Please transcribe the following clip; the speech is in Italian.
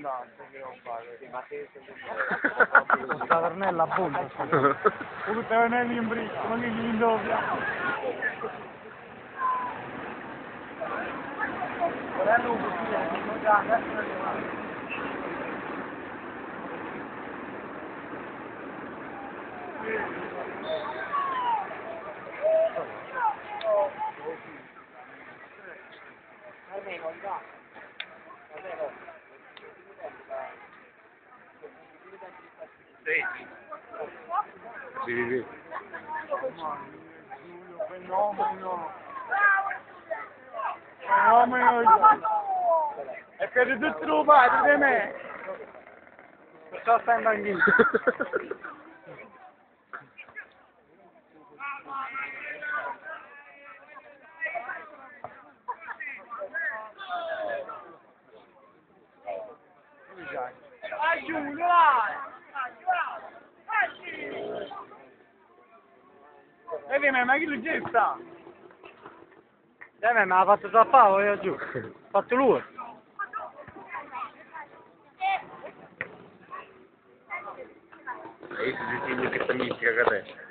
abbondante che non fare. Ma te La tavernella abbonda. O tutte le anelli in bricca, non gli indobbia. almeno va. Almeno. Sì. Sì, sì. Fenomeno. Fenomeno. E per tutti lo padre di me. Perciò stai in banchina. Vai Giulio, E vieni, ma chi lo gesta? Eh, me l'ha fatto zappare, voglio giù. Fatto lui. Hai visto il disegno che sta mitica che te?